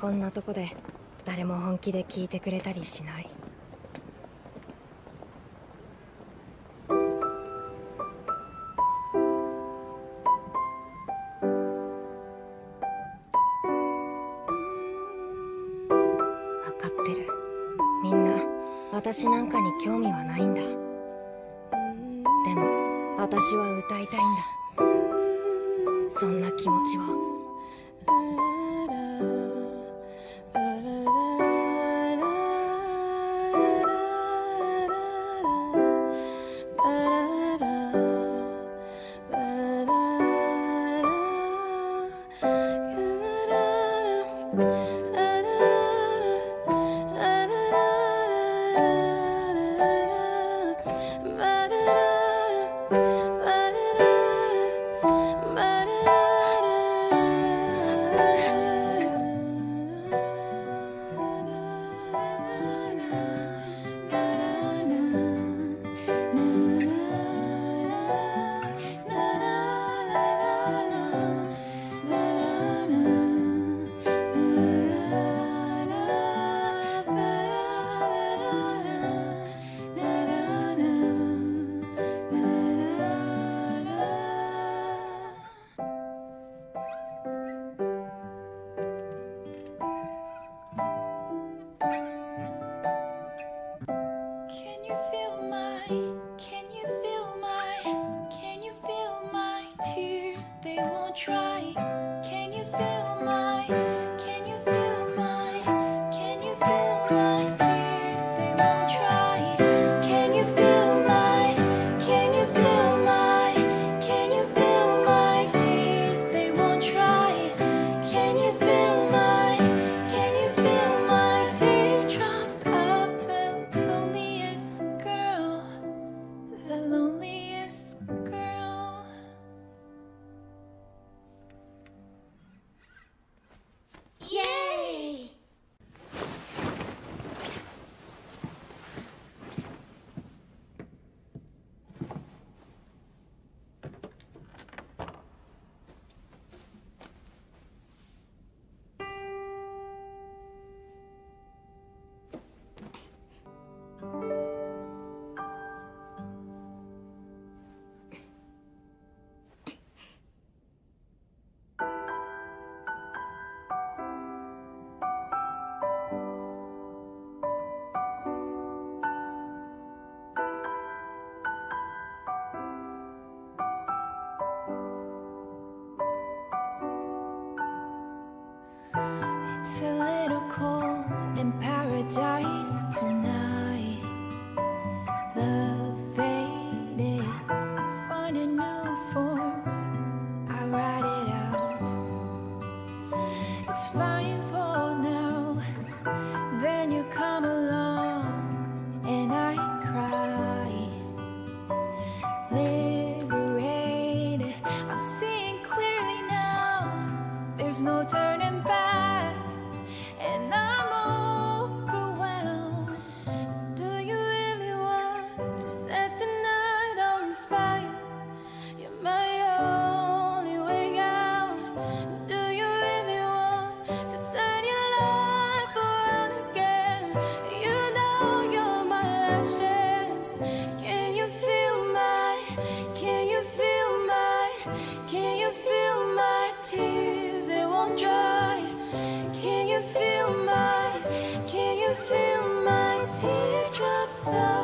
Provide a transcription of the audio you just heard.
こんなとこで誰も本気で聞いてくれたりしない。分かってる。みんな私なんかに興味はないんだ。でも私は歌いたいんだ。そんな気持ちを。try. it's fine for now. Then you come along and I cry. Liberated, I'm seeing clearly now. There's no turning back. so